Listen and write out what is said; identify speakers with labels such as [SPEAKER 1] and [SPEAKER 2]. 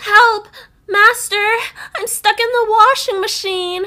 [SPEAKER 1] Help! Master! I'm stuck in the washing machine!